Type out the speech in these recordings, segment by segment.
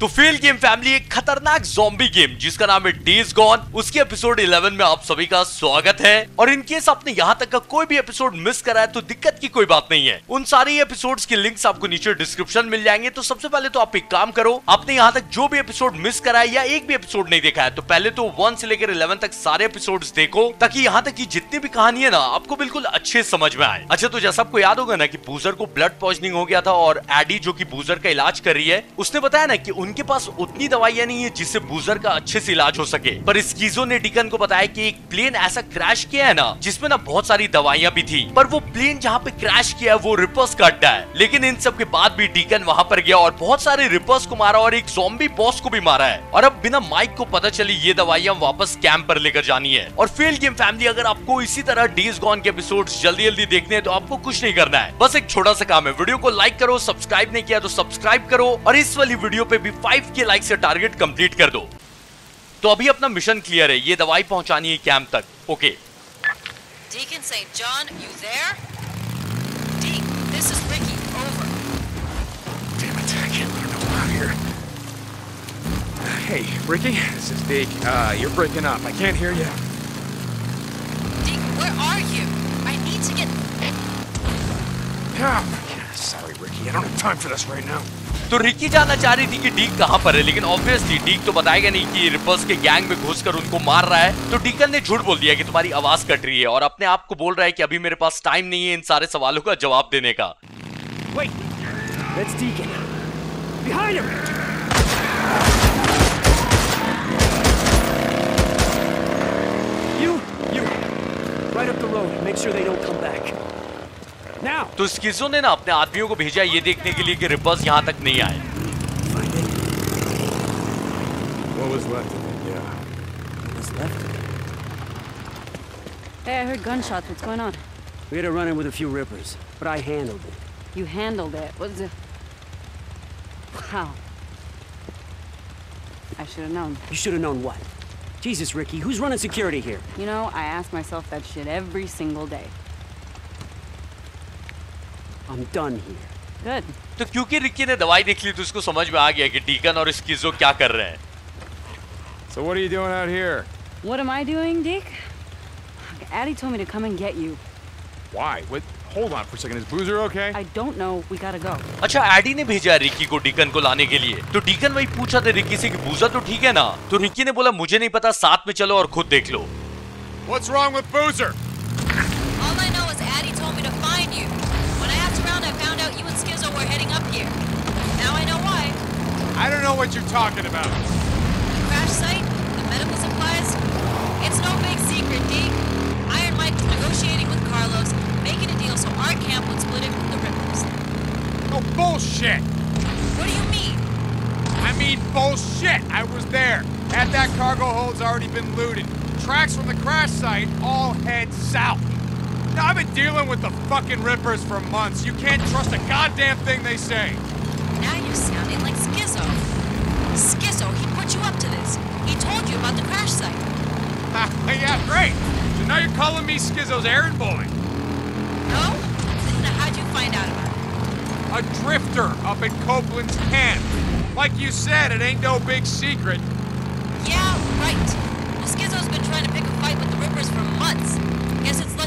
तो fail game family एक खतरनाक जोम्बी गेम जिसका नाम है डेज़ गॉन उसके एपिसोड 11 में आप सभी का स्वागत है। और इन केस आपने यहाँ तक का कोई भी एपिसोड मिस करा है तो दिक्कत की कोई बात नहीं है। उन सारे एपिसोड्स के लिंक्स आपको नीचे डिस्क्रिप्शन मिल जाएँगे। तो सबसे पहले तो आप एक काम करो, आपने यहाँ तक जो भी एपिसोड मिस करा है या एक भी एपिसोड नहीं देखा है तो पहले तो वन से लेकर इलेवन तक सारे एपिसोड देखो, ताकि यहाँ तक की जितनी भी कहानी है ना, आपको बिल्कुल अच्छे समझ में आए। अच्छा तो जैसा आपको याद होगा ना कि बूजर को ब्लड पॉइजनिंग हो गया था, और एडी जो की बूजर का इलाज कर रही है, उसने बताया ना कि उनके पास उतनी दवाइयाँ नहीं है जिससे बूजर का अच्छे से इलाज हो सके। पर इस कीजो ने डिकन को बताया कि एक प्लेन ऐसा क्रैश किया है ना, जिसमें ना बहुत सारी दवाइयाँ भी थी। पर वो प्लेन जहाँ पे क्रैश किया है, वो रिपर्स का अड्डा है। लेकिन इन सब के बाद भी डिकन वहाँ पर गया और बहुत सारे रिपर्स को मारा और एक जोम्बी बॉस को भी मारा है। और अब बिना माइक को पता चली ये दवाइयाँ वापस कैंप पर लेकर जानी है। और फेल गेम फैमिली, अगर आपको इसी तरह डेज़ गॉन के एपिसोड जल्दी जल्दी देखने हैं तो आपको कुछ नहीं करना है। बस एक छोटा सा काम है। वीडियो को लाइक करो सब्सक्राइब नहीं किया तो सब्सक्राइब करो। और इस वाली वीडियो पे भी फाइव के लाइक से टारगेट कंप्लीट कर दो तो अभी अपना मिशन क्लियर है ये दवाई पहुंचानी है कैंप तक okay Deacon St. John, you there? Deke, this is Ricky. Over. Damn it, I can't let her know I'm out here. Hey, Ricky, this is Deke. Uh, you're breaking up. I can't hear you. Deke, where are you? I need to get. Yeah, sorry, Ricky. I don't have time for this right now. तो Ricky जानना चाह रही थी कि डीक कहाँ पर है लेकिन ऑब्वियसली डीक तो बताएगा नहीं कि रिपर्स के गैंग में घुसकर उनको मार रहा है तो डीकन ने झूठ बोल दिया कि तुम्हारी आवाज़ कट रही है और अपने आप को बोल रहा है कि अभी मेरे पास टाइम नहीं है इन सारे सवालों का जवाब देने का Wait! You, you. Right up the road. Make sure they don't come back. Now! तो स्किजो ने ना अपने आदमियों को भेजा ये देखने के लिए कि रिपर्स यहाँ तक नहीं आए Find it. What was left of it? Yeah. What's left? Hey, I heard gunshots. What's going on? We had a run-in with a few rippers, but I handled it. You handled it. What's it? Wow. I should have known. You should have known what. Jesus, Ricky, who's running security here? You know, I ask myself that shit every single day. I'm done here. Good. तो क्योंकि Ricky ने दवाई देख ली तो उसको समझ में आ गया कि डीकन और स्किजो क्या कर रहे हैं So what are you doing out here? What am I doing, Deke? Addie told me to come and get you. Why? What? Hold on for a second. Is Boozer okay? I don't know. We gotta go. अच्छा Eddie ने भेजा है Ricky को deacon को लाने के लिए तो डीकन वही पूछा था रिक्की से कि बूजा तो ठीक है ना तो रिक्की ने बोला मुझे नहीं पता साथ में चलो और खुद देख लो What's wrong with Boozer? You and Skizzo were heading up here. Now I know why. I don't know what you're talking about. The crash site, the medical supplies. It's no big secret, Deke. Iron Mike was negotiating with Carlos, making a deal so our camp would split it from the Rippers. Oh, bullshit! What do you mean? I mean bullshit! I was there. Half that cargo hold's already been looted. Tracks from the crash site all head south. I've been dealing with the fucking Rippers for months. You can't trust a goddamn thing they say. Now you're sounding like Skizzo. Skizzo, he put you up to this. He told you about the crash site. yeah, great. So now you're calling me Skizzo's errand boy. No? Now how'd you find out about it? A drifter up at Copeland's camp. Like you said, it ain't no big secret. Yeah, right. Well, Skizzo's been trying to pick a fight with the Rippers for months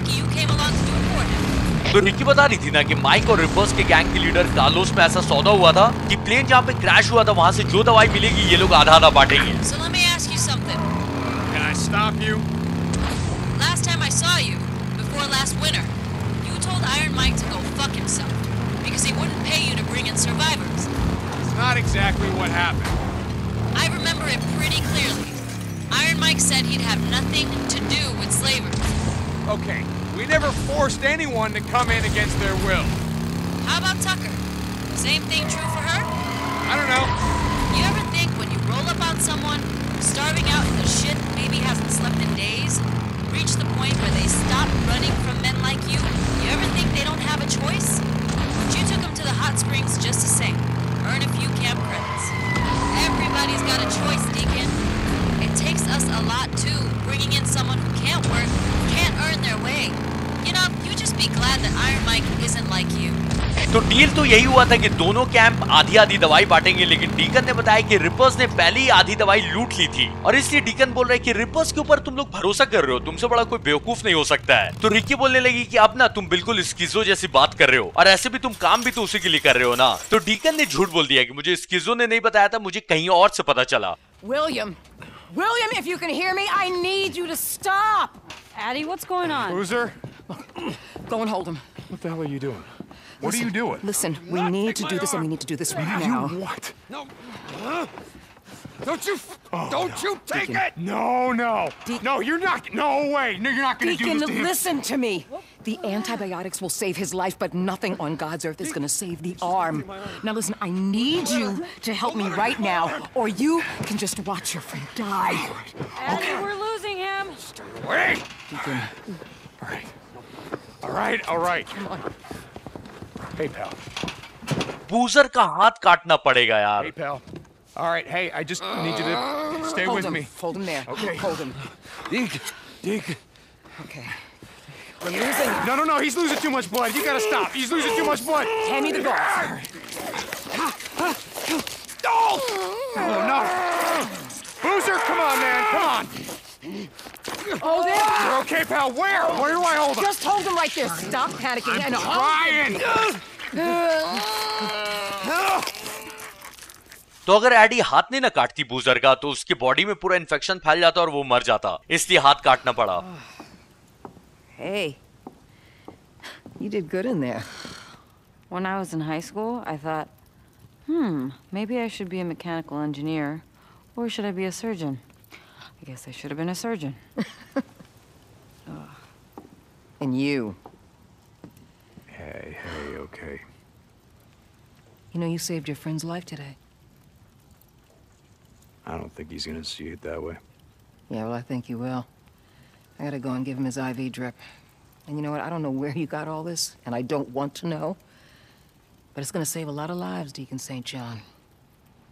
lucky you came along to report it. तो Ricky बता रही थी ना कि mic और reapers के gang के leader Carlos में ऐसा सौदा हुआ था कि प्लेन जहाँ पे क्रैश हुआ था वहाँ से जो दवाई मिलेगी ये लोग आधा आधा बांटेंगे so let me ask you something. Can I stop you? Last time I saw you, before last winter, you told Iron Mike to go fuck himself because he wouldn't pay you to bring in survivors. It's not exactly what happened. I remember it pretty clearly. Iron Mike said he'd have nothing to do with slavery. Okay, we never forced anyone to come in against their will. How about Tucker? Same thing true for her? I don't know. You ever think when you roll up on someone starving out in the shit, maybe hasn't slept in days, reach the point where they stop running from men like you? You ever think they don't have a choice? But you took them to the hot springs just the same. Earn a few camp credits. Everybody's got a choice, Deacon. It takes us a lot too, bringing in someone who can't work, can't earn their way. You know, you just be glad that Iron Mike isn't like you. तो deal तो यही हुआ था कि दोनों camp आधी आधी दवाई बांटेंगे लेकिन डीकन ने बताया कि रिपर्स ने पहले ही आधी दवाई लूट ली थी और इसलिए डीकन बोल रहे कि रिपर्स के ऊपर तुम लोग भरोसा कर रहे हो तुमसे बड़ा कोई बेवकूफ़ नहीं हो सकता है तो रिक्की बोलने लगी कि अब ना तुम बिल्कुल स्किजो जैसी बात कर रहे हो और ऐसे भी तुम काम भी तो उसी के लिए कर रहे हो ना तो डीकन ने झूठ बोल दिया कि मुझे स्किजो ने नहीं बताया था मुझे कहीं और से पता चला William! William, if you can hear me, I need you to stop! Addie, what's going on? Boozer, Go and hold him. what the hell are you doing? What are you doing? Listen, we need to do this and we need to do this right now. You what? No. Don't you. don't you take Deacon. it! No, no. De- no, you're not. No way. No, you're not going to do Deacon, this to him. listen to me. The antibiotics will save his life, but nothing on God's earth is going to save the arm. Now listen, I need you to help me right now, or you can just watch your friend die. Addie, we're losing him. Wait. Deacon, All right. All right. All right. Hey, pal. बूजर का हाथ काटना पड़ेगा यार Hey, pal. All right. Hey, I just need you to stay hold with him. me. Hold him there. Okay. Hold him. Deke, Deke, Okay. We're losing. No, no, no. He's losing too much blood. You gotta stop. He's losing too much blood. Hand me the gauze. Oh! oh, no. Boozer, come on, man. Come on. Oh, hold him. You're okay, pal. Where? Where do I hold him? Just hold him right there. Stop panicking and hold Ryan. तो अगर AD हाथ नहीं ना काटती बूजर का तो उसकी body में पूरा इन्फेक्शन फैल जाता और वो मर जाता इसलिए हाथ काटना पड़ा Hey, you did good in there. When I was in high school, I thought, hmm, maybe I should be a mechanical engineer, or should I be a surgeon? I guess I should have been a surgeon. And you. Hey, hey, okay. You know, you saved your friend's life today. I don't think he's gonna see it that way. Yeah, well, I think he will. I gotta go and give him his IV drip. And you know what? I don't know where you got all this, and I don't want to know. But it's gonna save a lot of lives, Deacon St. John.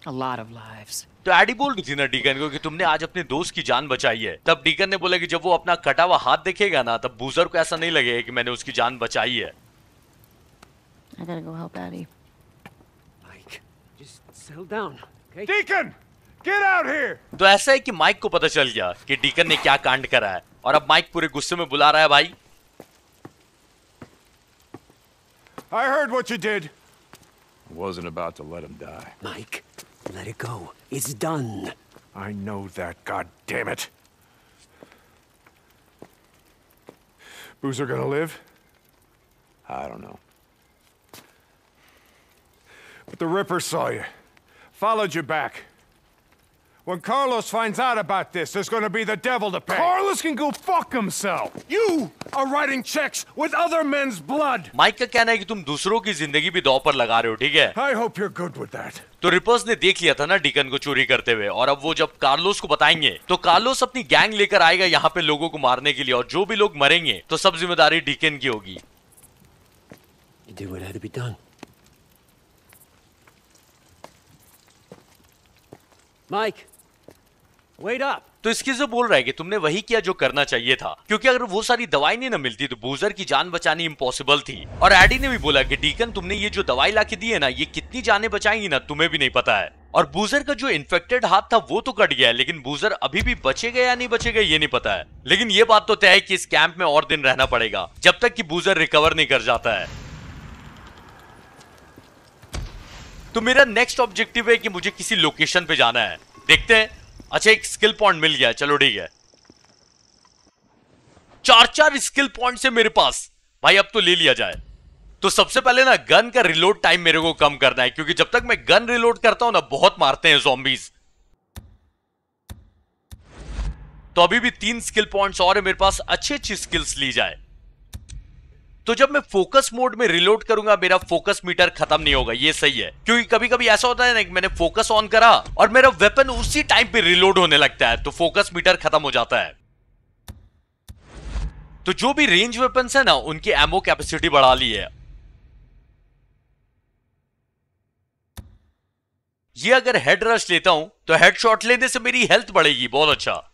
A lot of lives. तो Eddie बोल रही थी ना deacon को कि तुमने आज अपने दोस्त की जान बचाई है तब डीकन ने बोला कि जब वो अपना कटा हुआ हाथ देखेगा ना तब बूजर को ऐसा नहीं लगेगा कि मैंने उसकी जान बचाई है I gotta go help Addie. Mike, just settle down, okay? Deacon! तो ऐसा है कि माइक को पता चल गया कि डीकन ने क्या कांड करा है और अब माइक पूरे गुस्से में बुला रहा है भाई I heard what you did. I wasn't about to let him die. Mike, let it go. It's done. I know that, god damn it. Boozer gonna live? I don't know. But the Ripper saw you. Followed you back. When Carlos finds out about this, there's gonna be the devil to pay. Carlos can go fuck himself. You are writing checks with other men's blood. Mike का कहना है कि तुम दूसरों की ज़िंदगी भी दौ पर लगा रहे हो ठीक है I hope you're good with that. तो रिपर्स ने देख लिया था ना डीकन को चोरी करते हुए और अब वो जब कार्लोस को बताएँगे तो कार्लोस अपनी गैंग लेकर आएगा यहाँ पे लोगों को मारने के लिए और जो भी लोग मरेंगे तो सब ज़िम्मेदारी डीकन की होगी You did what had to be done. Mike, wait up. तो इसके जो बोल रहा है कि तुमने वही किया जो करना चाहिए था, क्योंकि अगर वो सारी दवाई नहीं ना मिलती तो बूजर की जान बचानी इम्पॉसिबल थी। और एडी ने भी बोला कि डीकन तुमने ये जो दवाई ला के दी है ना, ये कितनी जाने बचाएँगी ना, तुम्हें भी नहीं पता है। और बूजर का जो इन्फेक्टेड हाथ था वो तो कट गया है, लेकिन बूजर अभी भी बचेगा या नहीं बचेगा ये नहीं पता है। लेकिन ये बात तो तय है कि इस कैंप में और दिन रहना पड़ेगा, जब तक कि बूजर रिकवर नहीं कर जाता है। तो मेरा नेक्स्ट ऑब्जेक्टिव है कि मुझे किसी लोकेशन पे जाना है। देखते हैं। अच्छा एक स्किल पॉइंट मिल गया, चलो ठीक है। चार चार स्किल पॉइंट है मेरे पास। भाई, अब तो ले लिया जाए। तो सबसे पहले ना गन का रिलोड टाइम मेरे को कम करना है, क्योंकि जब तक मैं गन रिलोड करता हूँ ना, बहुत मारते हैं जॉम्बीज तो अभी भी तीन स्किल पॉइंट्स और है मेरे पास अच्छी अच्छी स्किल्स ली जाए। तो जब मैं फोकस मोड में रिलोड करूँगा, मेरा फोकस मीटर खत्म नहीं होगा। ये सही है। क्योंकि कभी कभी ऐसा होता है ना कि मैंने फोकस ऑन करा और मेरा वेपन उसी टाइम पे रिलोड होने लगता है तो फोकस मीटर खत्म हो जाता है। तो जो भी रेंज वेपन है ना, उनकी एमओ कैपेसिटी बढ़ा ली है। ये अगर हेड रश लेता हूँ तो हेड शॉट लेने से मेरी हेल्थ बढ़ेगी, बहुत अच्छा।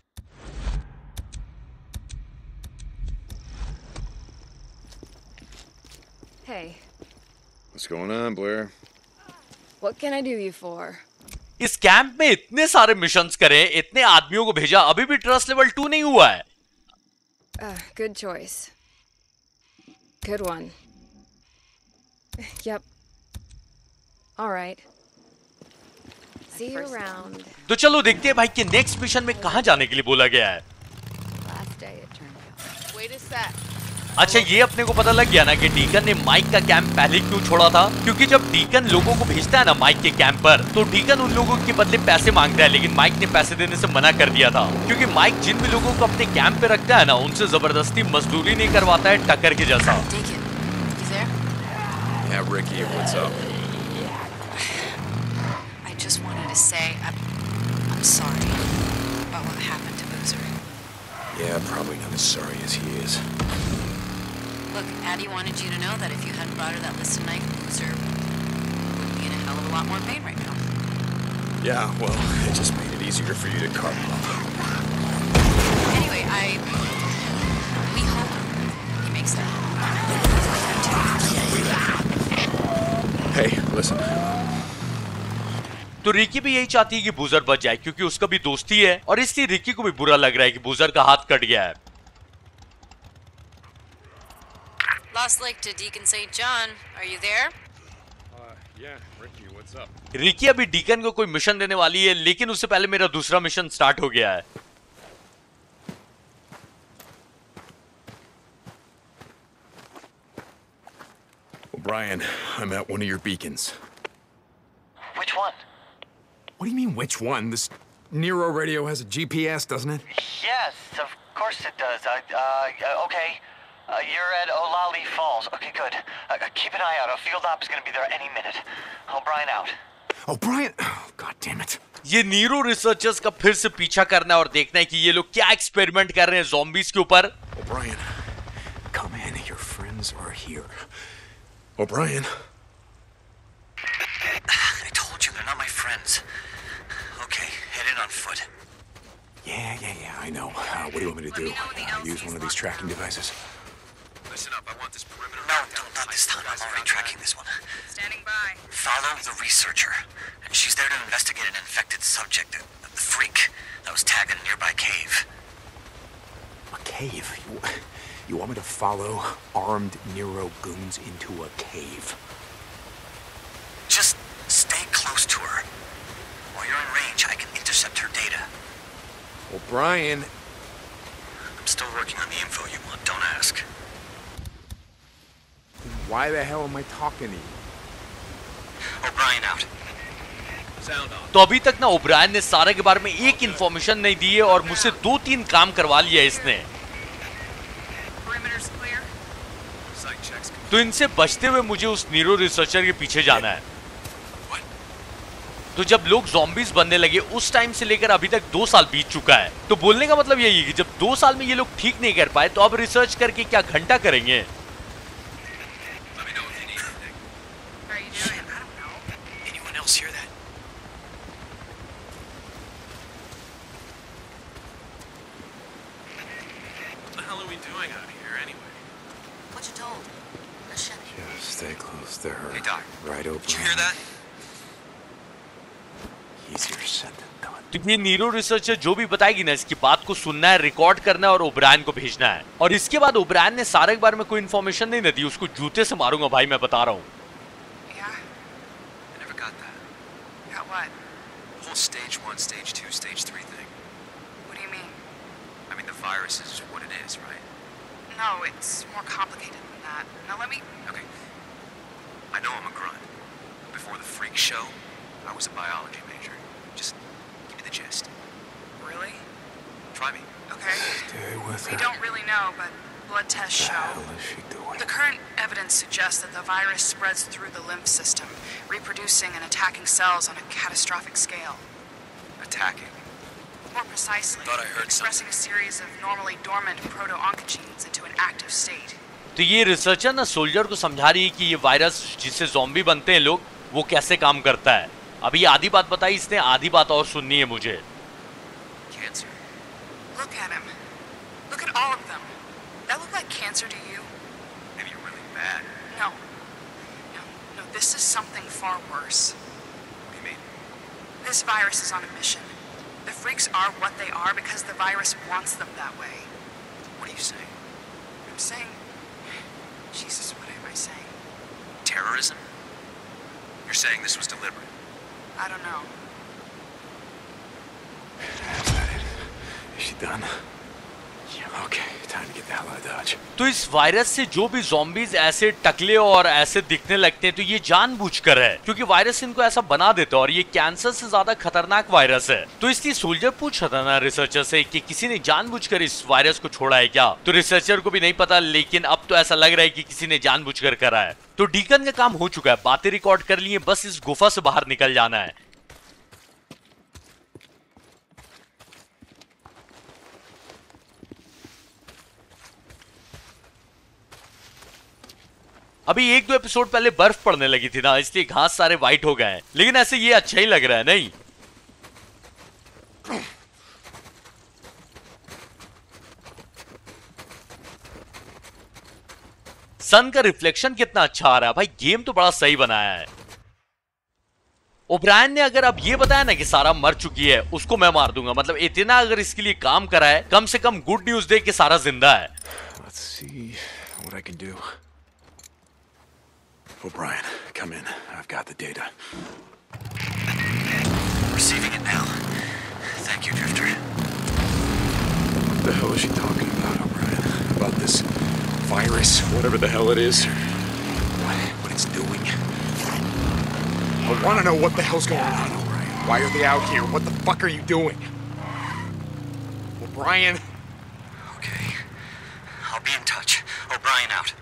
Hey. What's going on, Blair? What can I do you for? इस कैंप में इतने सारे मिशंस करे इतने आदमियों को भेजा अभी भी ट्रस्ट लेवल टू नहीं हुआ है। Good choice good one all right see you around तो चलो देखते हैं भाई कि नेक्स्ट मिशन में कहा जाने के लिए बोला गया है। अच्छा ये अपने को पता लग गया ना कि डीकन ने माइक का कैंप पहले क्यों छोड़ा था क्योंकि जब डीकन लोगों को भेजता है ना माइक के कैंप पर तो डीकन उन लोगों के बदले पैसे माँगता है लेकिन माइक ने पैसे देने से मना कर दिया था क्योंकि माइक जिन भी लोगों को अपने कैंप पे रखता है ना उनसे ज़बरदस्ती मजदूरी नहीं करवाता है टक्कर के जैसा Deacon, you there? Yeah, Ricky, what's up? I just wanted to say I'm, I'm sorry about what happened to Boozer. Yeah, probably not as sorry as he is. Look, Addie wanted you to know that if you hadn't brought her that list of knife, Boozer would be in a hell of a lot more pain right now. Yeah, well, it just made it easier for you to up. Anyway, I. We hope he makes it. Hey, listen. तो Ricky भी यही चाहती है कि बूजर बच जाए क्योंकि उसका भी दोस्ती है और इसलिए रिकी को भी बुरा लग रहा है कि बूजर का हाथ कट गया है Lost Lake to Deacon St. John. Are you there? Uh, yeah, Ricky, what's up? Ricky अभी डीकन को कोई मिशन देने वाली है लेकिन उससे पहले मेरा दूसरा मिशन स्टार्ट हो गया है O'Brien, I'm at one of your beacons. Which one? What do you mean, which one? This Nero radio has a GPS, doesn't it? Yes, of course it does. Uh, uh, okay. Uh, you're at Olali Falls. Okay, good. Uh, keep an eye out. A field op is going to be there any minute. O'Brien out. O'Brien? Oh, God damn it. ये Nero researchers का फिर से पीछा करना है और देखना है कि ये लोग क्या एक्सपेरिमेंट कर रहे हैं zombies के ऊपर O'Brien, come in. Your friends are here. O'Brien. I told you they're not my friends. Okay, head in on foot. Yeah, yeah, yeah, I know. Uh, what do you want me to do? Uh, use one of these tracking devices? Listen up, I want this perimeter. No, don't, not this time. I'm already tracking this one. Standing by. Follow the researcher. And she's there to investigate an infected subject, the, the freak, that was tagged in a nearby cave. A cave? You, you want me to follow armed Nero goons into a cave? Just stay close to her. While you're in range, I can intercept her data. O'Brien. I'm still working on the info you want, Why the hell am I talking to you? O'Brien out. तो अभी तक ना O'Brien ने सारे के बारे में एक इंफॉर्मेशन नहीं दी है और मुझसे दो तीन काम करवा लिया इसने. तो इनसे बचते हुए मुझे उस नीरो रिसर्चर के पीछे जाना है। तो जब लोग zombies बनने लगे उस टाइम से लेकर अभी तक दो साल बीत चुका है। तो बोलने का मतलब यही है कि जब दो साल में ये लोग ठीक नहीं कर पाए तो अब रिसर्च करके क्या घंटा करेंगे How are you doing? I don't know. Anyone else hear that? What the hell are we doing out here anyway? What you told? Machete. Yeah, stay close to her. Hey, Doc. Right open. तो ये Nero researcher जो भी बताएगी ना इसकी बात को सुनना है रिकॉर्ड करना है और ओब्रायन को भेजना है। और इसके बाद ओब्रायन ने सारे बार में कोई इन्फॉर्मेशन नहीं दी उसको जूते से मारूँगा भाई मैं बता रहा हूँ। Yeah, Before the freak show, I was a biology major. Just give me the gist. Really? Try me. Okay. Stay with We her. don't really know, but blood tests What the show. hell is she doing? The current evidence suggests that the virus spreads through the lymph system, reproducing and attacking cells on a catastrophic scale. Attacking. More precisely, Thought I heard expressing a series of normally dormant proto-oncogenes into an active state. तो ये researcher ना soldier को समझा रही है कि ये virus जिससे जॉम्बी बनते हैं लोग वो कैसे काम करता है अभी आधी बात बताई इसने आधी बात और सुननी है मुझे This is something far worse. What do you mean? This virus is on a mission. The freaks are what they are because the virus wants them that way. What are you saying? I'm saying. Jesus, what am I saying? Terrorism? You're saying this was deliberate? I don't know. Is that it? Is she done? तो इस virus से जो भी zombies ऐसे टकले और ऐसे दिखने लगते हैं तो ये जानबूझकर है, क्योंकि वायरस इनको ऐसा बना देता है और ये कैंसर से ज़्यादा खतरनाक वायरस है। तो इसलिए सोल्जर पूछ रहा था ना रिसर्चर से कि किसी ने जानबूझकर इस वायरस को छोड़ा है क्या? तो रिसर्चर को भी नहीं पता, लेकिन अब तो ऐसा लग रहा है कि किसी ने जानबूझकर करा है। तो डीकन का काम हो चुका है, बातें रिकॉर्ड कर लिए, बस इस गुफा से बाहर निकल जाना है। अभी एक दो एपिसोड पहले बर्फ़ पड़ने लगी थी ना, इसलिए घास सारे व्हाइट हो गए हैं। लेकिन ऐसे ये अच्छा ही लग रहा है, नहीं? सन का रिफ्लेक्शन कितना अच्छा आ रहा है। भाई गेम तो बड़ा सही बनाया है। ओब्रायन ने अगर अब ये बताया ना कि सारा मर चुकी है, उसको मैं मार दूँगा। मतलब इतना अगर इसके लिए काम करा है, कम से कम गुड न्यूज़ दे कि सारा ज़िंदा है। O'Brien, come in. I've got the data. Receiving it now. Thank you, Drifter. What the hell is she talking about, O'Brien? About this virus, whatever the hell it is? What, what it's doing? I want to know what the hell's going on, O'Brien. Why are they out here? What the fuck are you doing? O'Brien, Okay. I'll be in touch. O'Brien out.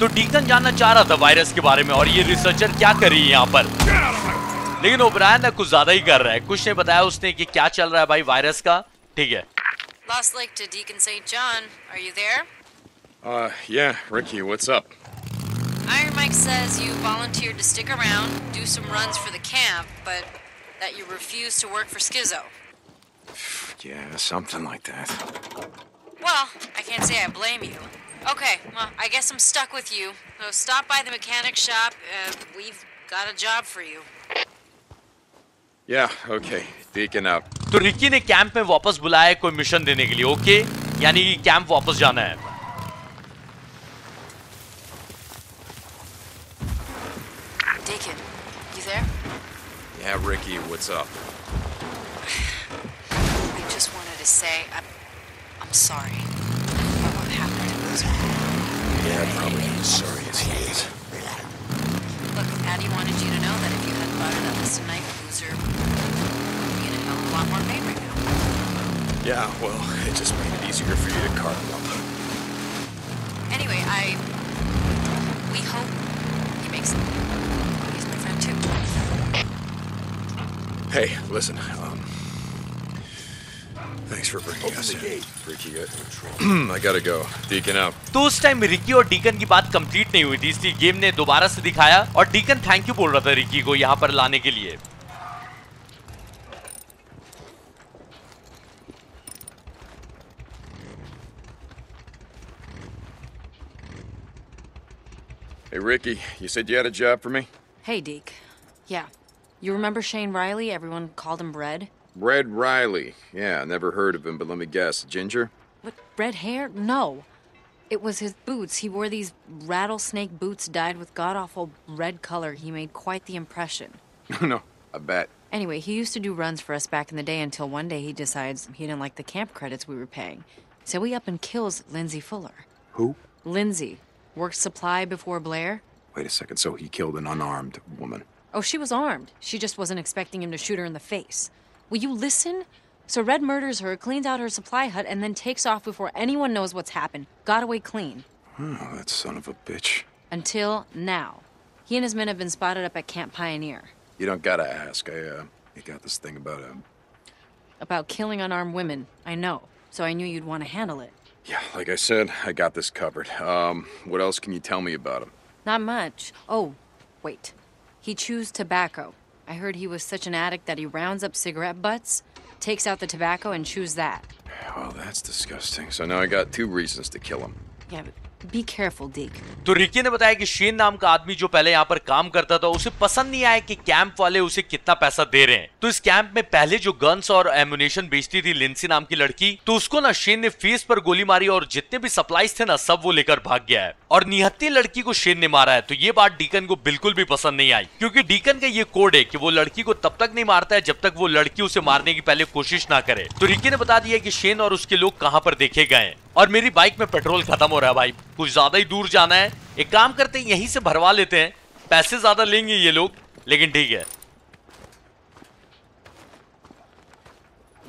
तो Deacon जानना चाह रहा था virus के बारे में और ये रिसर्चर क्या कर रही है यहाँ पर लेकिन ओब्रायन ना कुछ ज़्यादा ही कर रहा है कुछ नहीं बताया उसने कि क्या चल रहा है भाई वायरस का ठीक है Lost Lake to Deacon St. John. Are you there? Uh, yeah, Ricky, what's up? Iron Mike says you volunteered to stick around, do some runs for the camp, but that you refused to work for Schizo. Yeah, something like that. Well, I can't say I blame you. Okay, well, I guess I'm stuck with you. So stop by the mechanic shop. Uh, we've got a job for you. Yeah, okay. Deacon out. तो Ricky ने camp में वापस बुलाया है कोई mission देने के लिए ओके यानी कि कैंप वापस जाना है Deacon, you there? Yeah, Ricky, what's up? I just wanted to say I'm, I'm sorry for what happened to Boozer. Yeah, probably as sorry as he is. Look, Addie wanted you to know that if you hadn't brought it up this tonight, Boozer would be in a hell of a lot more pain right now. Yeah, well, it just made it easier for you to carve him up. Anyway, I. We hope he makes it. He's my friend too. Hey, listen, um... Thanks for bringing us in. Ricky, I, I gotta go. Deacon out. तो उस time Ricky और deacon की बात complete नहीं हुई थी इसलिए game ने दोबारा से दिखाया और डीकन थैंक यू बोल रहा था रिकी को यहाँ पर लाने के लिए Hey, Ricky, you said you had a job for me? Hey, Deke. Yeah. You remember Shane Riley? Everyone called him Red? Red Riley. Yeah, never heard of him, but let me guess. Ginger? What, red hair? No. It was his boots. He wore these rattlesnake boots dyed with god awful red color. He made quite the impression. no, I bet. Anyway, he used to do runs for us back in the day until one day he decides he didn't like the camp credits we were paying. So he up and kills Lindsay Fuller. Who? Lindsay. Worked supply before Blair. Wait a second, so he killed an unarmed woman. Oh, she was armed. She just wasn't expecting him to shoot her in the face. Will you listen? So Red murders her, cleans out her supply hut, and then takes off before anyone knows what's happened. Got away clean. Oh, that son of a bitch. Until now. He and his men have been spotted up at Camp Pioneer. You don't gotta ask. I, uh, I got this thing about, uh, About killing unarmed women. I know. So I knew you'd want to handle it. Yeah, like I said, I got this covered. Um, what else can you tell me about him? Not much. Oh, wait. He chews tobacco. I heard he was such an addict that he rounds up cigarette butts, takes out the tobacco, and chews that. Well, that's disgusting. So now I got two reasons to kill him. Yeah, but Be careful, Deke. तो Ricky ने बताया कि Shane नाम का आदमी जो पहले यहाँ पर काम करता था उसे पसंद नहीं आया कि कैंप वाले उसे कितना पैसा दे रहे हैं। तो इस कैंप में पहले जो गन्स और एमुनेशन बेचती थी लिंसी नाम की लड़की तो उसको ना शेन ने फेस पर गोली मारी और जितने भी सप्लाईज थे ना सब वो लेकर भाग गया है। और निहत्ती लड़की को शेन ने मारा है तो ये बात डीकन को बिल्कुल भी पसंद नहीं आई। क्योंकि डीकन का ये कोड है कि वो लड़की को तब तक नहीं मारता है जब तक वो लड़की उसे मारने की पहले कोशिश ना करे। तो रिकी ने बता दिया कि शेन और उसके लोग कहाँ पर देखे गए और मेरी बाइक में पेट्रोल खत्म हो रहा है भाई। कुछ ज़्यादा ही दूर जाना है एक काम करते हैं यहीं से भरवा लेते हैं पैसे ज़्यादा लेंगे ये लोग लेकिन ठीक है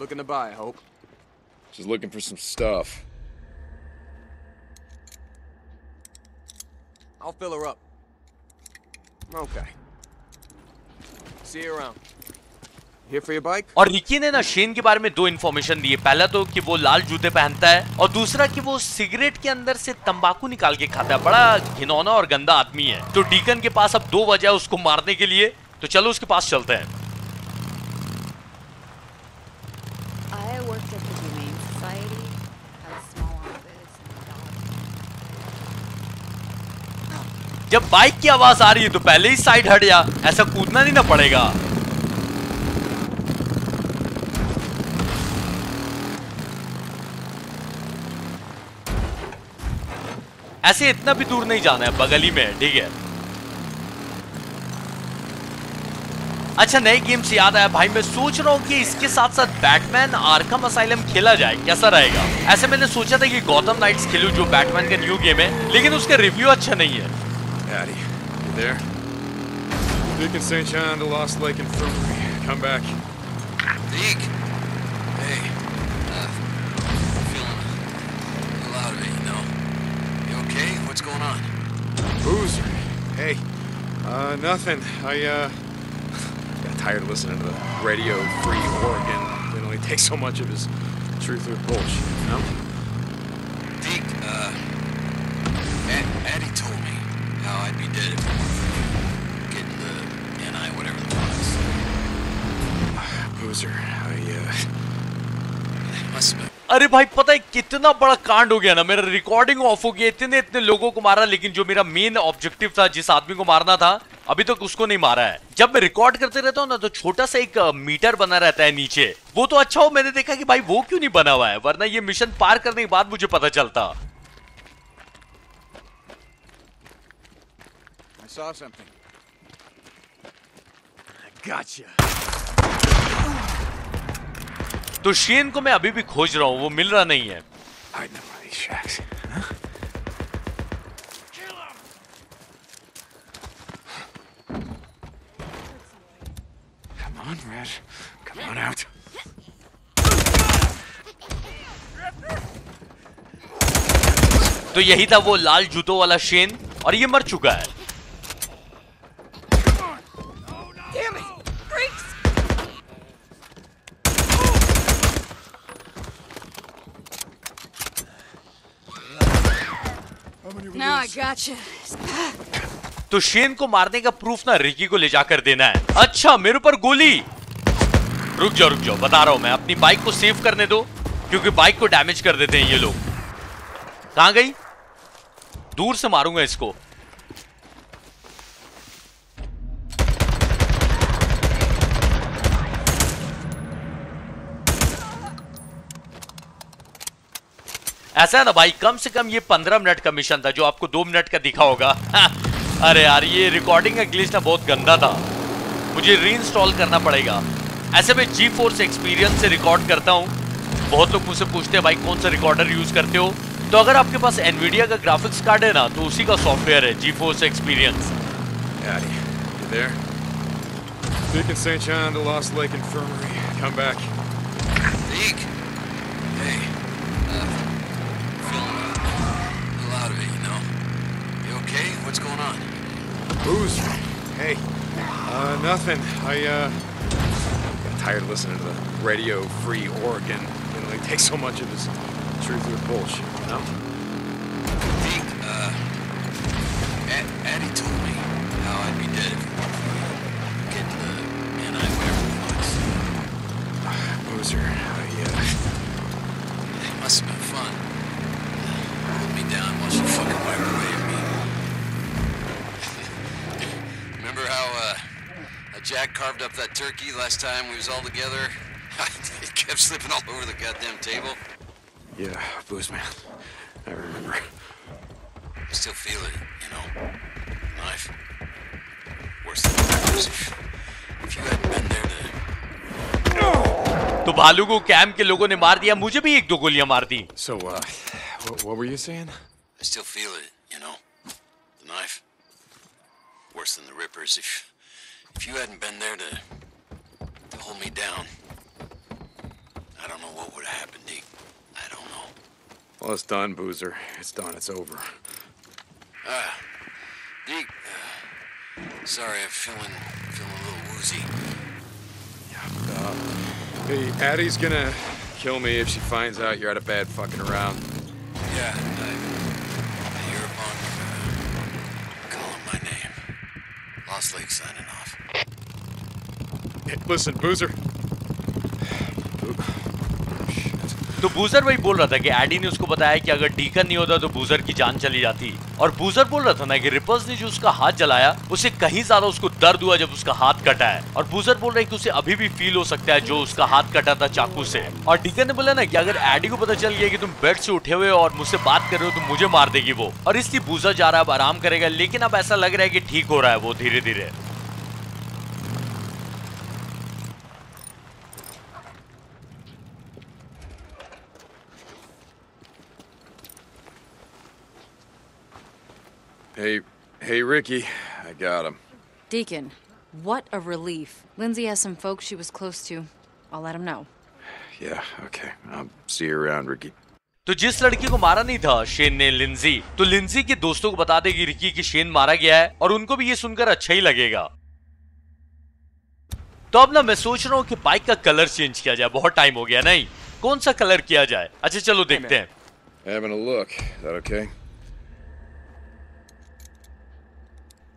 Looking to buy, I hope. Just looking for some stuff. I'll fill her up. Okay. See you around. Here for your bike? और रिकी ने ना शेन के बारे में दो इन्फॉर्मेशन दिए। पहला तो कि वो लाल जूते पहनता है और दूसरा कि वो सिगरेट के अंदर से तंबाकू निकाल के खाता है। बड़ा घिनौना और गंदा आदमी है। तो डीकन के पास अब दो वजह है उसको मारने के लिए। तो चलो उसके पास चलते हैं। जब बाइक की आवाज़ आ रही है तो पहले ही साइड हट जा। ऐसा कूदना नहीं ना पड़ेगा। ऐसे इतना भी दूर नहीं जाना है बगल ही में ठीक है अच्छा नए गेम से याद आया भाई मैं सोच रहा हूँ कि इसके साथ साथ बैटमैन आर्कम असाइलम खेला जाए कैसा रहेगा ऐसे मैंने सोचा था कि गौतम नाइट्स खेलू जो बैटमैन का न्यू गेम है लेकिन उसका रिव्यू अच्छा नहीं है Daddy, you there? Dick and St. John to Lost Lake Infirmary. Come back. Deke! Going on? Boozer. Hey. Uh, nothing. I, uh, got tired of listening to the radio free Oregon. It only takes so much of his truth or bullshit, you know? Deke, uh, Ad- Addie told me how I'd be dead if it for getting the NI, whatever the fuck. Boozer, I, uh, Must have been. अरे भाई पता है कितना बड़ा कांड हो गया ना? मेरा रिकॉर्डिंग ऑफ़ हो गया इतने इतने लोगों को मारा लेकिन जो मेरा मेन ऑब्जेक्टिव था जिस आदमी को मारना था अभी तक तो उसको नहीं मारा है। जब मैं रिकॉर्ड करते रहता हूँ ना तो छोटा सा एक मीटर बना रहता है नीचे। वो तो अच्छा हो मैंने देखा कि भाई वो क्यों नहीं बना हुआ है? वरना ये मिशन पार करने के बाद मुझे पता चलता। I saw something. Gotcha. तो शेन को मैं अभी भी खोज रहा हूँ वो मिल रहा नहीं है। तो यही था वो लाल जूतों वाला शेन और ये मर चुका है। Gotcha. तो शेन को मारने का प्रूफ ना रिकी को ले जाकर देना है। अच्छा मेरे ऊपर गोली। रुक जाओ रुक जाओ, बता रहा हूँ मैं, अपनी बाइक को सेव करने दो, क्योंकि बाइक को डैमेज कर देते हैं ये लोग। कहाँ गई? दूर से मारूँगा इसको। ऐसा है ना भाई कम से कम ये पंद्रह मिनट का मिशन था जो आपको दो मिनट का दिखा होगा अरे यार ये रिकॉर्डिंग का ग्लिच ना बहुत गंदा था मुझे रीइंस्टॉल करना पड़ेगा ऐसे में जी फोर्स एक्सपीरियंस से रिकॉर्ड करता हूँ बहुत लोग मुझसे पूछते हैं भाई कौन सा रिकॉर्डर यूज़ करते हो तो अगर आपके पास एनवीडिया का ग्राफिक्स कार्ड है ना तो उसी का सॉफ्टवेयर है GeForce Experience? And St. John to Lost Lake Infirmary. Come back. Deke! Boozer. Hey. Uh, nothing. I, uh, got tired of listening to the radio free Oregon. It only takes so much of his truth or bullshit, you know? Deke, uh, Ad- Addie told me how I'd be dead if it weren't for the NI, whatever the fuck. Boozer, I, uh, It must have been fun. Hold me down while she fucking Jack carved up that turkey last time we was all together. it kept slipping all over the goddamn table. Yeah, booze man. I remember. I still feel it, you know. Knife. Worse than the if, if you hadn't been there to तो भालू को camp के लोगों ने मार दिया मुझे भी एक दो गोलियां मार दी So, uh, what, what were you saying? I still feel it, you know. The knife. Worse than the rippers. If if you hadn't been there to to hold me down, I don't know what would have happened, Deke. I don't know. Well, it's done, Boozer. It's done. It's over. Ah, Deke. Uh, sorry, I'm feeling feeling a little woozy. Uh, hey, Addie's gonna kill me if she finds out you're out of bad fucking around. Yeah, I, I hear a punk uh, calling my name. Lost Lake signing off. Hey, listen, Boozer. तो बूजर वही बोल रहा था कि AD ने उसको बताया कि अगर डीकन नहीं होता तो बूजर की जान चली जाती। और बूजर बोल रहा था ना कि रिपर्स ने जो उसका हाथ जलाया उसे कहीं ज़्यादा उसको दर्द हुआ जब उसका हाथ कटा है। और बूजर बोल रहा है कि उसे अभी भी फील हो सकता है जो उसका हाथ कटा था चाकू से। और डीकन ने बोला ना कि अगर एडी को पता चल गया कि तुम बेड से उठे हुए और मुझसे बात कर रहे हो तो मुझे मार देगी वो। और इसलिए बूजर जा रहा है अब आराम करेगा लेकिन अब ऐसा लग रहा है कि ठीक हो रहा है वो धीरे धीरे Hey, hey, Ricky. I got him. Deacon, what a relief. Lindsay has some folks she was close to. I'll let him know. Yeah, okay. I'll see you around, Ricky. तो जिस लड़की को मारा नहीं था शेन ने लिंजी तो लिंजी के दोस्तों को बता देगी रिकी कि शेन मारा गया है और उनको भी ये सुनकर अच्छा ही लगेगा तो अब ना मैं सोच रहा हूँ कि बाइक का कलर चेंज किया जाए बहुत टाइम हो गया नहीं कौन सा कलर किया जाए अच्छा चलो देखते हैं Having a look. Is that okay?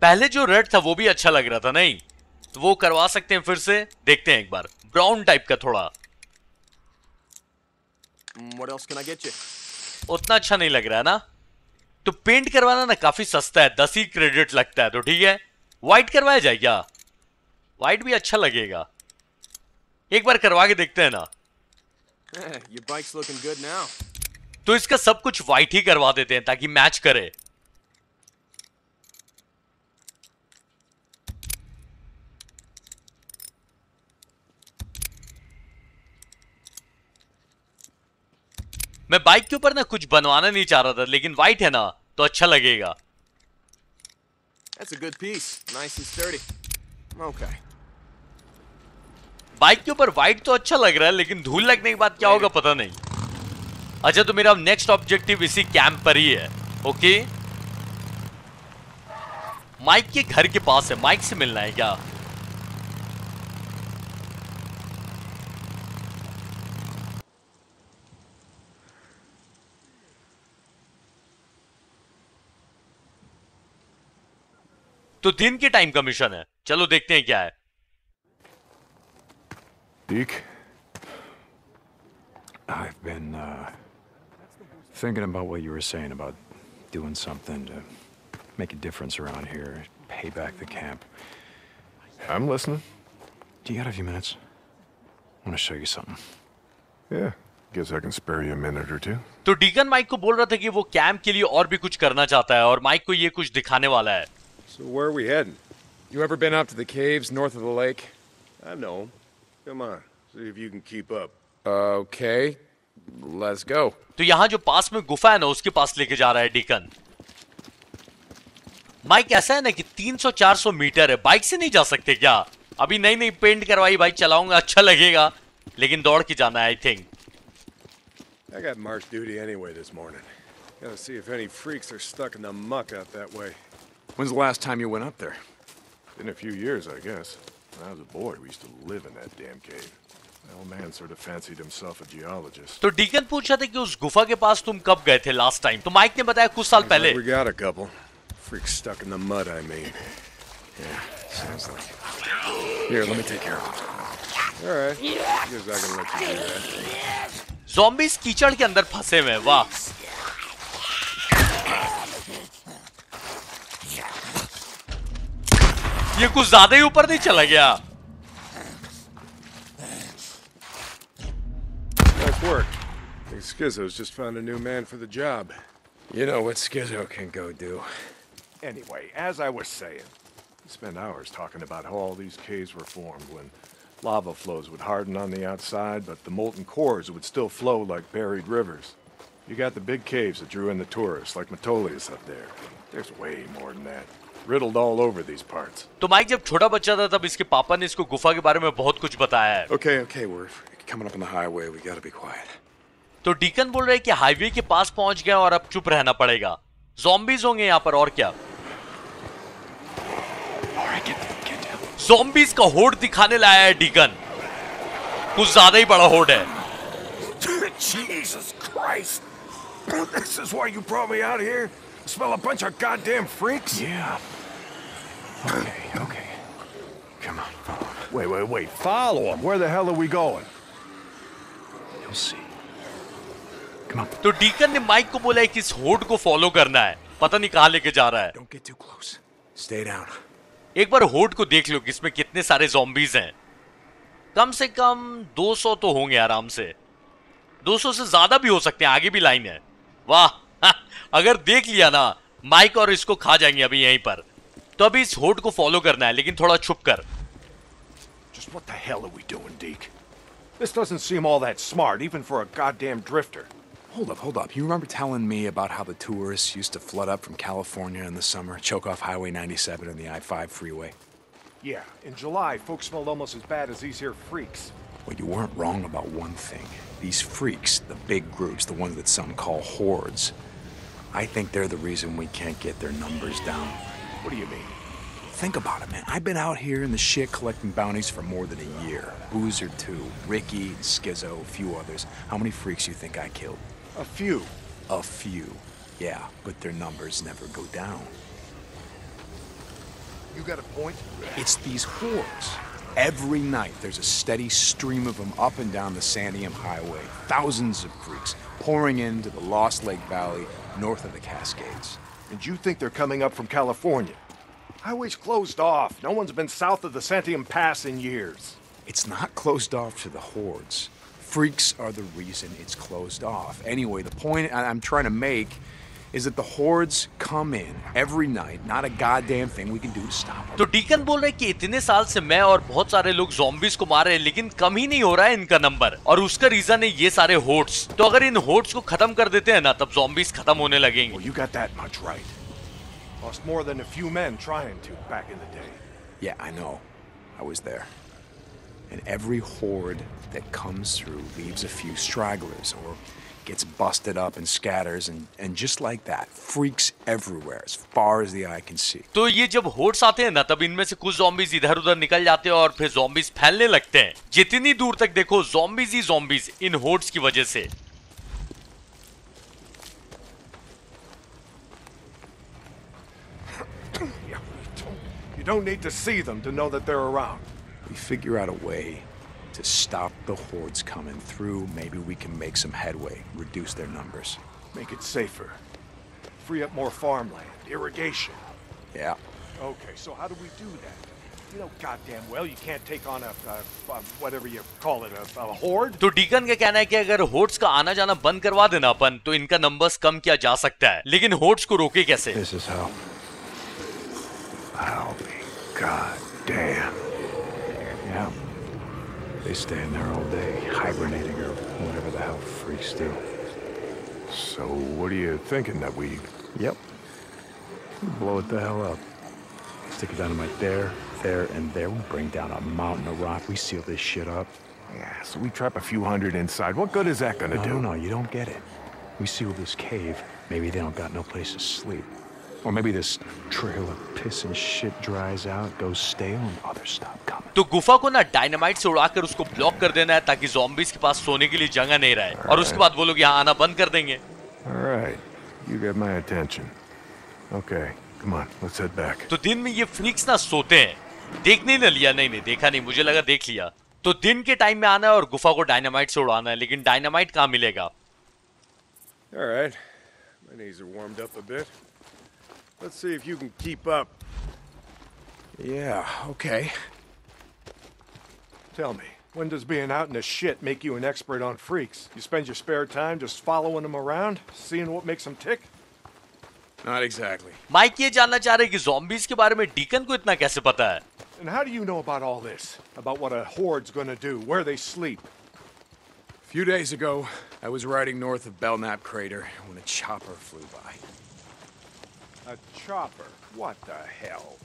पहले जो रेड था वो भी अच्छा लग रहा था नहीं? तो वो करवा सकते हैं फिर से देखते हैं एक बार। ब्राउन टाइप का थोड़ा। You? उतना अच्छा नहीं लग रहा है ना? तो पेंट करवाना ना काफ़ी सस्ता है दस ही क्रेडिट लगता है तो ठीक है। व्हाइट करवाया जाए क्या? व्हाइट भी अच्छा लगेगा। एक बार करवा के देखते हैं ना. तो इसका सब कुछ व्हाइट ही करवा देते हैं ताकि मैच करे। मैं बाइक के ऊपर ना कुछ बनवाना नहीं चाह रहा था लेकिन व्हाइट है ना तो अच्छा लगेगा That's a good piece. Nice and sturdy. Okay. Bike के ऊपर व्हाइट तो अच्छा लग रहा है लेकिन धूल लगने के बाद क्या होगा पता नहीं अच्छा तो मेरा नेक्स्ट ऑब्जेक्टिव इसी कैंप पर ही है ओके माइक के घर के पास है माइक से मिलना है क्या तो दिन के टाइम का मिशन है चलो देखते हैं क्या है Deke? I've been, uh, thinking about what you were saying about doing something to make a difference around here, pay back the camp. I'm listening. Do you got a few minutes? I want to show you something. Yeah. Guess I can spare you a minute or two. तो डीगन mic को बोल रहा था कि वो camp के लिए और भी कुछ करना चाहता है और माइक को ये कुछ दिखाने वाला है So where are we heading? You ever been up to the caves north of the lake? I know 'em. Come on. See if you can keep up. Okay. Let's go. तो यहाँ जो पास में गुफा है ना उसके पास लेके जा रहा है डीकन माइक ऐसा है ना कि 300-400 मीटर है बाइक से नहीं जा सकते क्या अभी नई नई पेंट करवाई बाइक चलाऊंगा अच्छा लगेगा लेकिन दौड़ के जाना है I think I got march duty anyway this morning. Gotta see if any freaks are stuck in the muck out that way. When's the last time you went up there? Been a few years, I guess. When I was a boy, we used to live in that damn cave. The old man sort of fancied himself a geologist. तो deacon पूछ रहा था कि उस गुफा के पास तुम कब गए थे लास्ट टाइम तो माइक ने बताया कुछ साल पहले We got a couple. Freaks stuck in the mud, I mean. Yeah, sounds like it. Here, let me take care of them. All right. Guess I can let you do that. zombies कीचड़ के अंदर फंसे हुए हैं वाह कुछ ज्यादा ही ऊपर नहीं चला गया work. I think Skizzo's just found a new man for the job. You know what Schizo can go do. Anyway, as I was saying, we spend hours talking about how all these caves were formed when lava flows would harden on the outside, but the molten cores would still flow like buried rivers. You got the big caves that drew in the tourists, like Metolius up there. There's way more than that. Riddled all over these parts. तो Mike जब छोटा बच्चा था तब इसके पापा ने इसको गुफा के बारे में बहुत कुछ बताया है Okay, okay, we're coming up on the highway. We gotta be quiet. तो डीकन बोल रहे हैं कि हाईवे के पास पहुँच गया और अब चुप रहना पड़ेगा जॉम्बीज होंगे यहाँ पर और क्या जॉम्बीज का होड दिखाने लाया है डीकन कुछ ज़्यादा ही बड़ा होड है Jesus Christ! This is why you brought me out here? Smell a bunch of goddamn freaks? Yeah. Okay, okay. Come on, follow him. Wait, wait, wait. Follow him. Where the hell are we going? You'll see. Come on. तो Deacon ने Mike को बोला है कि इस होड को follow करना है पता नहीं कहाँ लेके जा रहा है Don't get too close. Stay down. एक बार होड को देख लो कि इसमें कितने सारे जॉम्बीज हैं कम से कम 200 तो होंगे आराम से 200 से ज़्यादा भी हो सकते हैं आगे भी लाइन है वाह अगर देख लिया ना माइक और इसको खा जाएँगे अभी यहीं पर तो अभी इस होड को फॉलो करना है लेकिन थोड़ा छुप कर Just what the hell are we doing, Deke? This doesn't seem all that smart, even for a goddamn drifter. Hold up, hold up. You remember telling me about how the tourists used to flood up from California in the summer, choke off Highway 97 and the I 5 freeway? Yeah, in July, folks smelled almost as bad as these here freaks. Well, you weren't wrong about one thing. These freaks, the big groups, the ones that some call hordes, I think they're the reason we can't get their numbers down. What do you mean? Think about it, man. I've been out here in the shit collecting bounties for more than a year. Boozer, too. Ricky, Skizzo, a few others. How many freaks do you think I killed? A few. A few. Yeah, but their numbers never go down. You got a point? It's these hordes. Every night, there's a steady stream of them up and down the Santiam Highway. Thousands of freaks pouring into the Lost Lake Valley north of the Cascades. And you think they're coming up from California? Highway's closed off. No one's been south of the Santiam Pass in years. It's not closed off to the hordes. Freaks are the reason it's closed off. Anyway, the point I'm trying to make is that the hordes come in every night. Not a goddamn thing we can do to stop them. तो deacon बोल रहे हैं कि इतने साल से मैं और बहुत सारे लोग zombies को मार रहे हैं लेकिन कम ही नहीं हो रहा है इनका नंबर और उसका रीजन है ये सारे होड्स तो अगर इन होड्स को खत्म कर देते हैं ना तब zombies खत्म होने लगेंगे You got that much right. Lost more than a few men trying to back in the day. Yeah, I know. I was there. And every horde that comes through leaves a few stragglers or gets busted up and scatters and, and just like that, freaks everywhere as far as the eye can see. तो ये जब hordes आते हैं ना तब इनमें से कुछ zombies इधर उधर निकल जाते हैं और फिर zombies फैलने लगते हैं जितनी दूर तक देखो zombies ही zombies इन होड्स की वजह से You don't need to see them to know that they're around. We figure out a way to stop the hordes coming through. Maybe we can make some headway, reduce their numbers. Make it safer. Free up more farmland, irrigation. Yeah. Okay, so how do we do that? You know goddamn well you can't take on a, a, a whatever you call it, a, a horde. तो deacon का कहना है कि अगर hordes का आना जाना बंद करवा देना अपन तो इनका नंबर्स कम किया जा सकता है लेकिन होड्स को रोके कैसे This is how. I'll be goddamn. They stay in there all day, hibernating or whatever the hell freaks do. So what are you thinking that we? Yep. Blow it the hell up. Stick it dynamite there, there, and there. We bring down a mountain of rock. We seal this shit up. Yeah, so we trap a few hundred inside. What good is that gonna no, do? No, no, you don't get it. We seal this cave. Maybe they don't got no place to sleep. Or maybe this trail of piss and shit dries out, goes stale and other stuff comes. तो गुफा को ना dynamite से उड़ाकर उसको block कर देना है ताकि ज़ॉम्बीज के पास सोने के लिए जगह नहीं रहे। और उसके बाद वो लोग यहाँ आना बंद कर देंगे। तो दिन में ये फ्रीक्स ना सोते हैं। देखने न लिया। नहीं नहीं देखा नहीं। मुझे लगा देख लिया। तो दिन के टाइम में आना है और गुफा को डायनामाइट से उड़ाना है लेकिन डायनामाइट कहाँ मिलेगा? Let's see if you can keep up. Yeah, okay. Tell me, when does being out in the shit make you an expert on freaks? You spend your spare time just following them around, seeing what makes them tick? Not exactly. Mic ये जानना चाह रहे हैं कि zombies के बारे में deacon को इतना कैसे पता है And how do you know about all this? About what a horde's gonna do, where they sleep? A few days ago, I was riding north of Belknap Crater when a chopper flew by. A chopper? What the hell?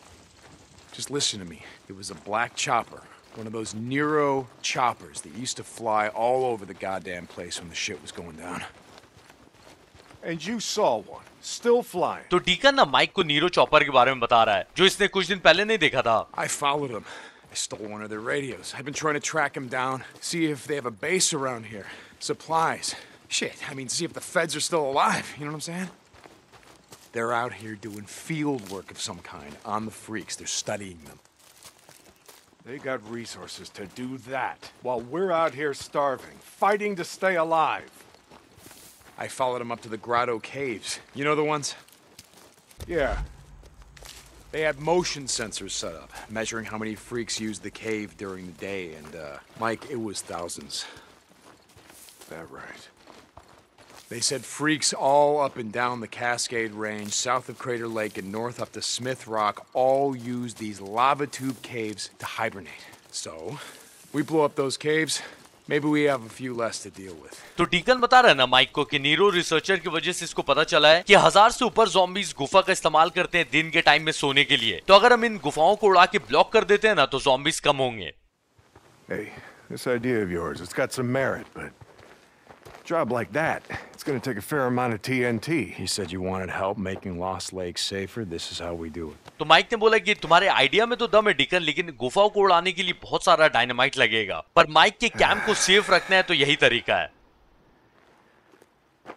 Just listen to me. It was a black chopper. One of those Nero choppers that used to fly all over the goddamn place when the shit was going down. And you saw one, still flying. तो Deacon ना Mike को Nero chopper के बारे में बता रहा है जो इसने कुछ दिन पहले नहीं देखा था I followed them. I stole one of their radios. I've been trying to track them down, see if they have a base around here. Supplies. Shit, I mean, see if the feds are still alive. You know what I'm saying? They're out here doing field work of some kind on the freaks. They're studying them. They got resources to do that, while we're out here starving, fighting to stay alive. I followed them up to the Grotto Caves. You know the ones? Yeah. They had motion sensors set up, measuring how many freaks used the cave during the day, and, uh, Mike, it was thousands. That right. They said freaks all up and down the Cascade Range, south of Crater Lake, and north up to Smith Rock, all use these lava tube caves to hibernate. So, we blow up those caves, maybe we have a few less to deal with. तो Deacon बता रहा है ना Mike को कि Nero researcher की वजह से इसको पता चला है कि हजार से ऊपर zombies गुफा का इस्तेमाल करते हैं दिन के टाइम में सोने के लिए तो अगर हम इन गुफाओं को उड़ा के ब्लॉक कर देते हैं ना तो zombies कम होंगे Hey, this idea of yours, it's got some merit, but a job like that, it's gonna take a fair amount of TNT. He said you wanted help making Lost Lake safer. This is how we do it. तो Mike ने बोला कि तुम्हारे idea में तो दम है deacon लेकिन गुफाओं को उड़ाने के लिए बहुत सारा डायनामाइट लगेगा पर माइक के कैंप को सेफ रखना है तो यही तरीका है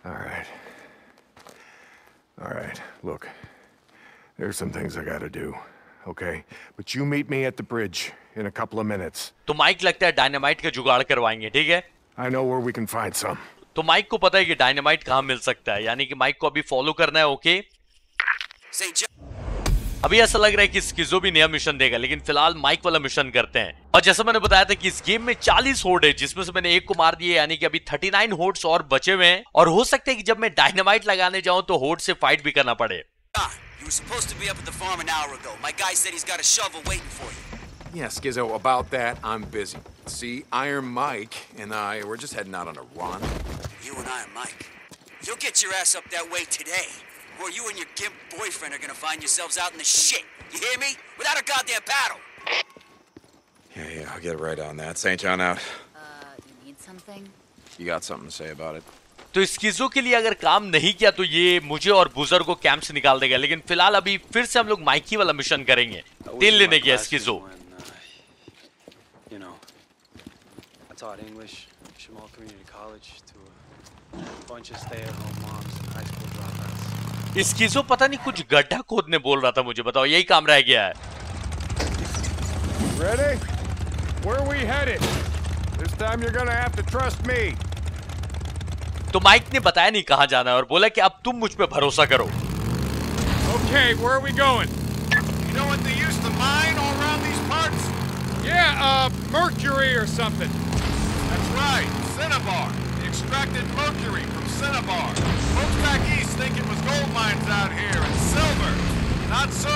All right. All right, look. There's some things I gotta do, okay? But you meet me at the bridge in a couple of minutes. तो माइक लगता है डायनामाइट का जुगाड़ करवाएंगे ठीक है I know where we can find some. तो Mike को पता है कि डायनामाइट कहाँ मिल सकता है यानी कि माइक को अभी फॉलो करना है ओके? अभी ऐसा लग रहा है कि स्किजो भी नया मिशन देगा लेकिन फ़िलहाल माइक वाला मिशन करते हैं। और जैसा मैंने बताया था कि इस गेम में 40 होड है जिसमें से मैंने एक को मार दिए यानी कि अभी 39 होड्स और बचे हुए हैं। और हो सकता है कि जब मैं डायनामाइट लगाने जाऊँ तो होड से फाइट भी करना पड़े। You. Yeah, Skizzo, about that, I'm busy. See, Iron Mike and I, we're just heading out on a run. You and Iron Mike. You'll get your ass up that way today. Or you and your gimp boyfriend are gonna find yourselves out in the shit. You hear me? Without a goddamn paddle. Yeah, yeah, I'll get right on that. St. John out. Uh, you need something? You got something to say about it? तो स्किजो के लिए अगर काम नहीं किया तो ये मुझे और बुजर को कैंप से निकाल देगा लेकिन फ़िलहाल अभी फिर से हम लोग माइकी वाला मिशन करेंगे तेल लेने गया स्किजो You know, I taught English, Shamal Community College, to a bunch of stay-at-home moms and high school dropouts. स्किजो पता नहीं कुछ गड्ढा खोदने बोल रहा था मुझे बताओ यही काम रह गया है Ready? Where are we headed? This time you're gonna have to trust me. तो माइक ने बताया नहीं कहाँ जाना है और बोला कि अब तुम मुझ पे भरोसा करो Okay, where are we going? You know what they used to mine all around these parts? Yeah, uh, mercury or something. That's right, cinnabar. Extracted mercury from cinnabar. Folks back east think it was gold mines out here and silver. Not so.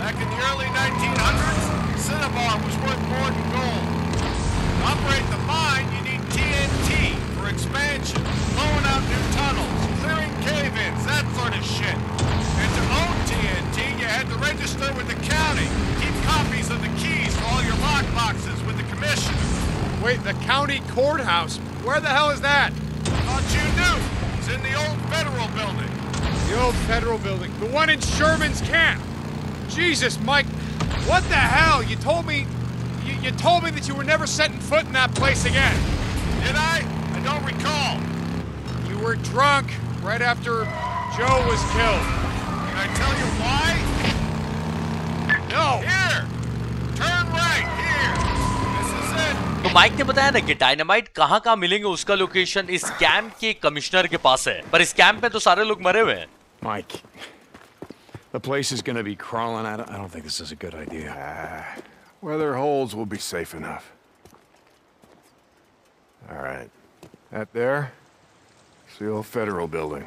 Back in the early 1900s, cinnabar was worth more than gold. To operate the mine, you need TNT for expansion, blowing out new tunnels, clearing cave-ins, that sort of shit. And to own TNT, you had to register with the county, keep copies of the keys to all your lock boxes with the commissioner. Wait, the county courthouse? Where the hell is that? Thought you knew. It's in the old federal building. The old federal building? The one in Sherman's camp? Jesus, Mike, what the hell? You told me... You, you told me that you were never setting foot in that place again. Did I? I don't recall. You were drunk right after Joe was killed. Can I tell you why? Mike ने बताया ना कि dynamite कहाँ कहाँ मिलेंगे उसका location इस camp के कमिश्नर के पास है पर इस कैंप में तो सारे लोग मरे हुए हैं Mike, The place is gonna be crawling out. I don't think this is a good idea. Ah, where there holes, we'll be safe enough. All right. That there? It's the old federal building.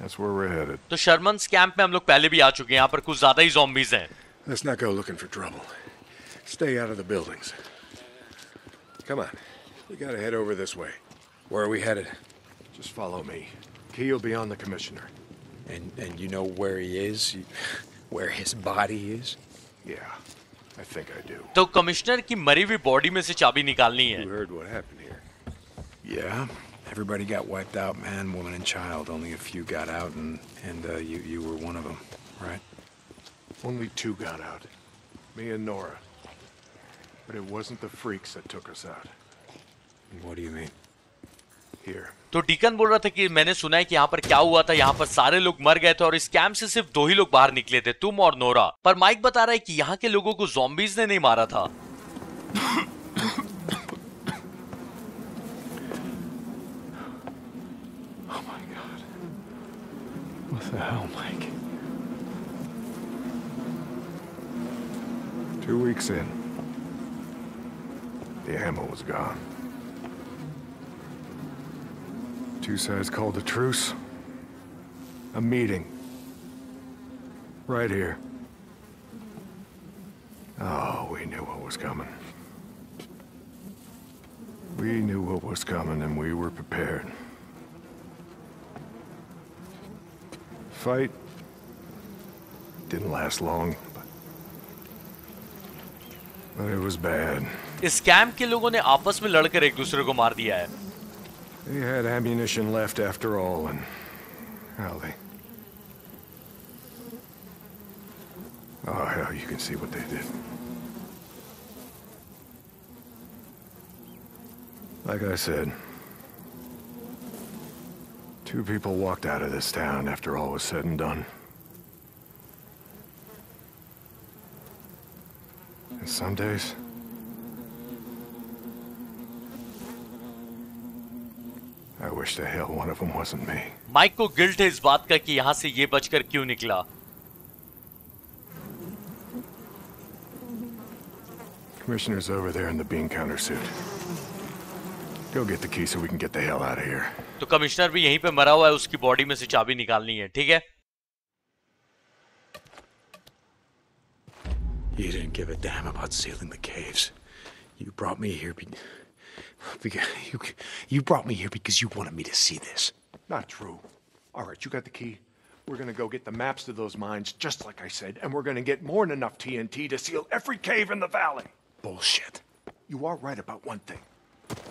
That's where we're headed. तो शर्मन्स camp में हम लोग पहले भी आ चुके हैं यहाँ पर कुछ ज़्यादा ही zombies हैं Let's not go looking for trouble. Stay out of the buildings. Come on. We gotta head over this way. Where are we headed? Just follow me. Key will be on the commissioner. And and you know where he is? You, where his body is? Yeah, I think I do. तो commissioner की मरी हुई body में से चाबी निकालनी है You heard what happened here. Yeah. Everybody got wiped out, man, woman, and child. Only a few got out, and and uh, you you were one of them, right? Only two got out. Me and Nora. But it wasn't the freaks that took us out. What do you mean? Here. तो deacon बोल रहा था कि मैंने सुना है कि यहाँ पर क्या हुआ था यहाँ पर सारे लोग मर गए थे और इस कैंप से सिर्फ़ दो ही लोग बाहर निकले थे तुम और नोरा पर माइक बता रहा है कि यहाँ के लोगों को जॉम्बीज ने नहीं मारा था Oh my god. What the hell, Mike? Two weeks in. The ammo was gone. Two sides called a truce. A meeting. Right here. Oh, we knew what was coming. We knew what was coming and we were prepared. Fight didn't last long, but, but it was bad. इस camp के लोगों ने आपस में लड़कर एक दूसरे को मार दिया है They had ammunition left after all, and hell, they. Oh hell, you can see what they did. Like I said, two people walked out of this town after all was said and done. And some days, wish to hell one of them wasn't me. Mike को guilt है इस बात का कि यहाँ से ये बचकर क्यों निकला Commissioner's over there in the bean counter suit. Go get the key so we can get the hell out of here. तो कमिश्नर भी यहीं पे मरा हुआ है उसकी बॉडी में से चाबी निकालनी है ठीक है You didn't give a damn about sealing the caves. You brought me here be because you, you brought me here because you wanted me to see this. Not true. All right, you got the key. We're gonna go get the maps to those mines, just like I said, and we're gonna get more than enough TNT to seal every cave in the valley. Bullshit. You are right about one thing.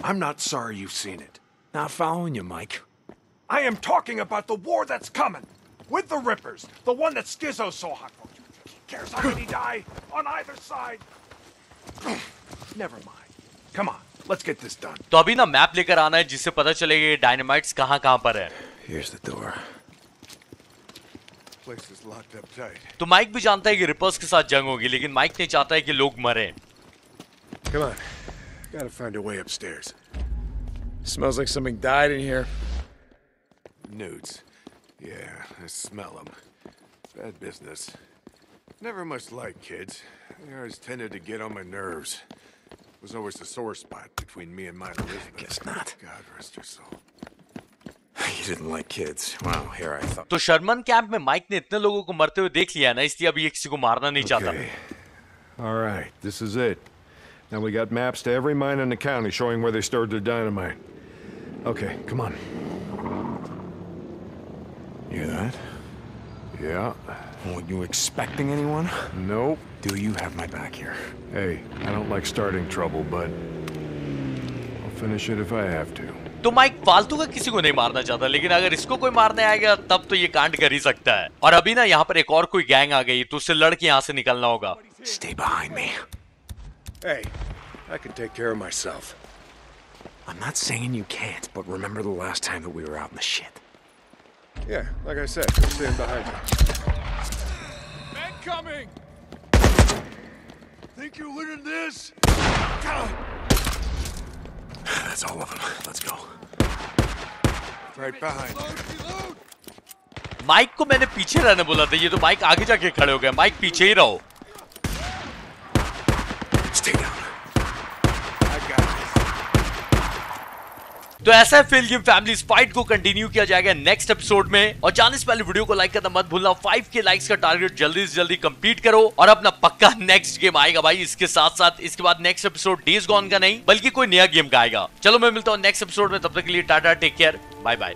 I'm not sorry you've seen it. Not following you, Mike. I am talking about the war that's coming. With the Rippers. The one that Skizzo so hot for. Who cares how many die on either side? Never mind. Come on, let's get this done. तो अभी ना map लेकर आना है जिससे पता चलेगा ये डायनामाइट्स कहाँ कहाँ पर है Here's the door. Place is locked up tight. तो माइक भी जानता है कि रिपर्स के साथ जंग होगी लेकिन माइक नहीं चाहता है कि लोग मरे Come on. Gotta find a way upstairs. Smells like something died in here. Nudes. Yeah, I smell them. Bad business. Never much like kids. They always tended to get on my nerves. It was always the sore spot between me and my Elizabeth. Guess not. God rest her soul. You didn't like kids. Well, here I thought. तो Sharman camp में mic ने इतने लोगों को मरते हुए देख लिया है ना इसलिए अभी ये किसी को मारना नहीं चाहता Okay. All right, this is it. Now we got maps to every mine in the county showing where they stored their dynamite. Okay, come on. You hear that? Yeah. Were you expecting anyone? Nope. Do you have my back here? Hey, I don't like starting trouble, but I'll finish it if I have to. तो Mike फालतू का किसी को नहीं मारना चाहता लेकिन अगर इसको कोई मारने आएगा तब तो ये कांड कर ही सकता है और अभी ना यहाँ पर एक और कोई गैंग आ गई तो उससे लड़के यहाँ से निकलना होगा Stay behind me. Hey, I can take care of myself. I'm not saying you can't, but remember the last time that we were out in the shit. Yeah, like I said, I'm staying behind you. Men coming! Think you're winning this? That's all of them. Let's go. Right behind Mike को मैंने पीछे रहने बोला था ये तो mic आगे जाके खड़े हो गए माइक पीछे ही रहो तो ऐसा फिल फ़िल्म फैमिली फाइट को कंटिन्यू किया जाएगा नेक्स्ट एपिसोड में। और जाने से पहले वीडियो को लाइक करना मत भूलना। फाइव के लाइक्स का टारगेट जल्दी से जल्दी कंप्लीट करो और अपना पक्का नेक्स्ट गेम आएगा भाई इसके साथ साथ इसके बाद नेक्स्ट एपिसोड डेज़ गॉन का नहीं, बल्कि कोई नया गेम का आएगा चलो, मैं मिलता हूँ नेक्स्ट एपिसोड में। तब तक के लिए tata take care bye bye